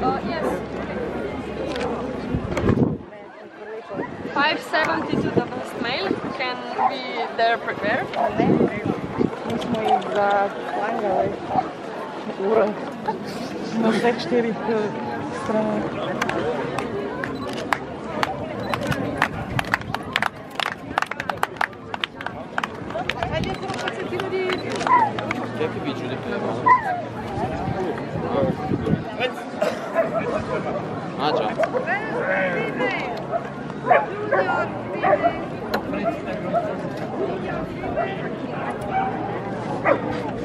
Yes. 570 to the best male can be there prepared. Nismo ih zaklanjali. Ura. Na vseh štirih stranah. Jaki bi Julie? Macho. Thank.